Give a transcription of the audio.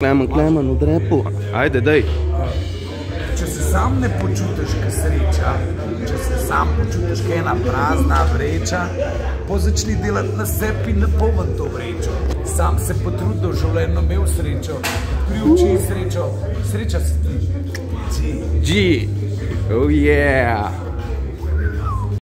Klemen, klemen, v drepu. Ajde, daj. Če se sam ne počutiš, ki sreča, če se sam počutiš, ki je ena prazna vreča, po začni delati na sebi in napoln to vrečo. Sam se potrudil, življenje imel srečo, odkril oči srečo, sreča se ti. G. G. Oh yeah.